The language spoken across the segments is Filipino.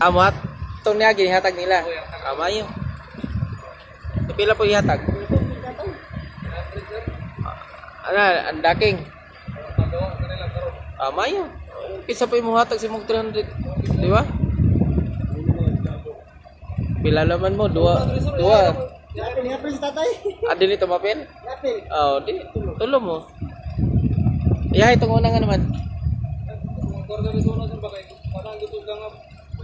Amat. Itong niya, ginihatag nila. Tama yun. Pila po ihatag? Ano, ang daking. Tama yun. Kisa pa yung hatag si mong 300. Di ba? Pila laman mo? Dua. Dua. Yapil, yapil si tatay. Adi ni tumapin? Yapil. Oo, di. Tulo mo. Iya, itong una nga naman.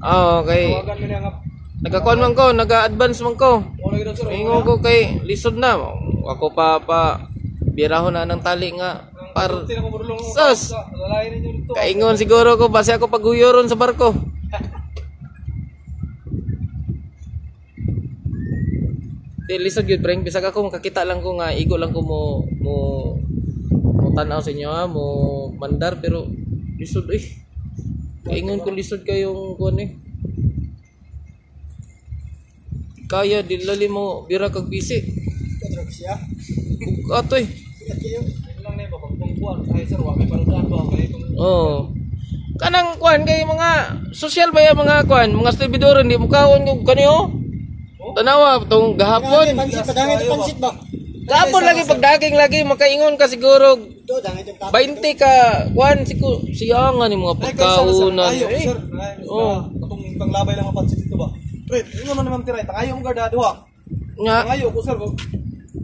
Oo, kay Tawagan mo niya nga. man ko, naga-advance man ko. Wala sir. Ingo ko kay lisod na. Ako pa pa birahon na ng tali nga par. Sus! Kaingon siguro ko base ako paghuyoron sa barko. Di lisod gyud preng bisag ako makakita lang ko nga igo lang ko mo mo mo tanaw sa inyo ha mo mandar pero lisod eh. Kaingon ko lisod kayong kuan eh. Kaya dilali mo bira kag bisi. Atoy. Itong Oh. Kanang kuan kay mga social ba mga kuan, mga stibidor hindi mo kaon kung kaniyo. Tanawa tong gahapon. Pansit ba? Gahapon lagi pagdaging lagi makaingon ka siguro Ito, dangit yung kapit. 20 ka kuan siku siyangan ni mga pagkaunan. Ayaw, Eh, sir. Oh. Oh. Itong itong labay lang mapansin dito ba? Pre, ingo man naman tira. Tangayo mo garda duha. Nga Tangayo ko sir. ko.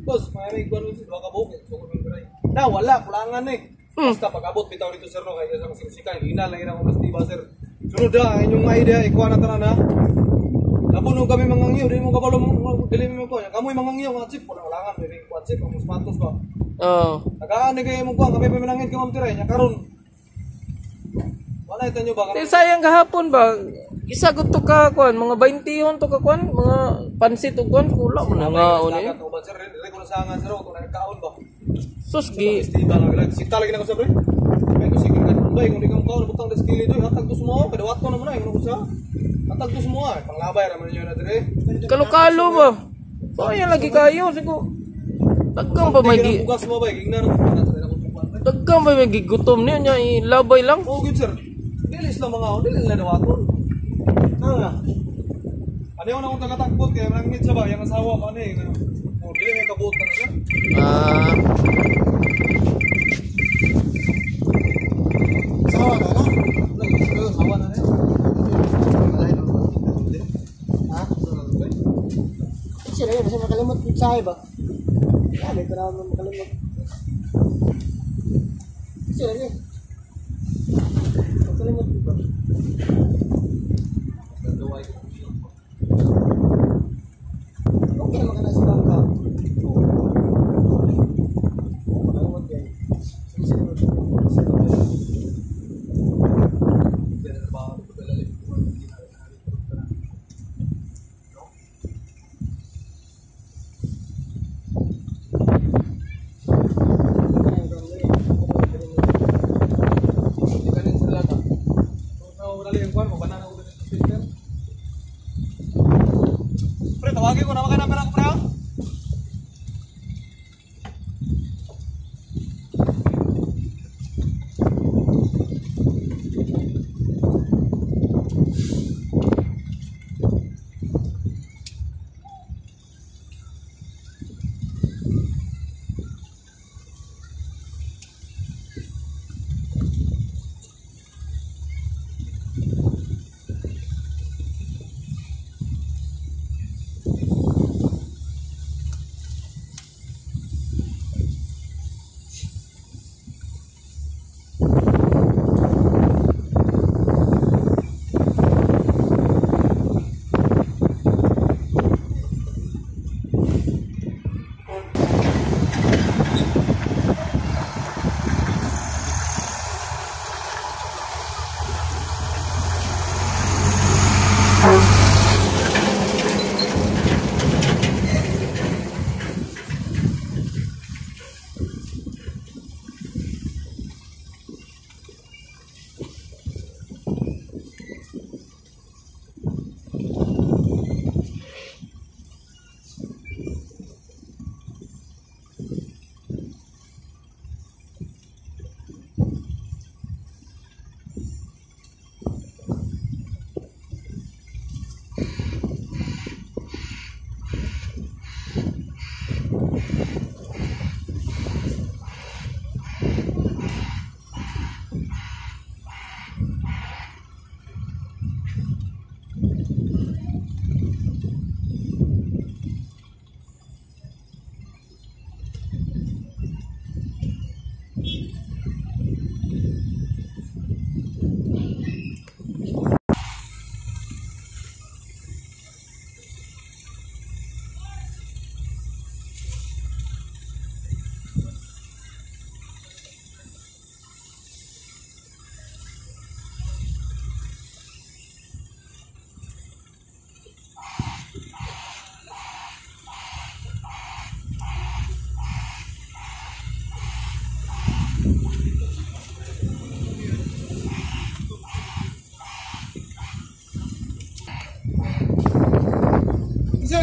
Boss, may kuan mo sir, baka buhok. So ko tira. Na wala, kulangan eh. Hmm. Basta pag-abot bitaw dito sir no kay sa singsika, hina lang ina ko mas tiba sir. Sunod na ang inyong idea ikuha na tanan ha. Napuno kami mangangyo, di mo kabalo mo dili mo ko. Kamoy mangangyo nga chip, wala kulangan, dili ko chip, ang sapatos ba. Oh. Nagaan ni kayo mo kuha, kami pa manangin ka mamtiray, nya karon. Wala ito nyo ba? Di sayang gahapon ba isagot to ka kuan mga 20 yun to ka kuan mga pansit ug kuan kula mo na nga uni. Dagat o ba sir, dili ko na sa nga sir, kung nagkaon ba? Sus gi. Sikta lagi na ko sa pre. May ko sige kan bay kung di kang kaon butang des kilo doy hatag tus mo kadawat ko naman ay kuno ko sa. Hatag tus mo ay panglabay ra man niyo na dire. kalokalo ba. Sayang lagi kayo sigo. Dagkang pa may gi bugas mo na sa ko kuan. dagkang pa may gigutom niya niya ilabay lang. Oh good sir. Dili sila mga on, dili na dawaton. Ah, Ano yung akong tagatakbot kaya manangit sa ba yung asawa ko ano eh. Oh, dili may kabuot na siya. Ah, sawa ka na. Asawa na rin. Ha? Sila yun, kasi makalimot yung sahay ba? Na ako makalimot. Sila yun. Makalimot ba? Okay naman दवा के को ना मेरा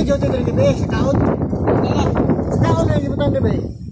duty dito gabi sa kaon. Wala. Sa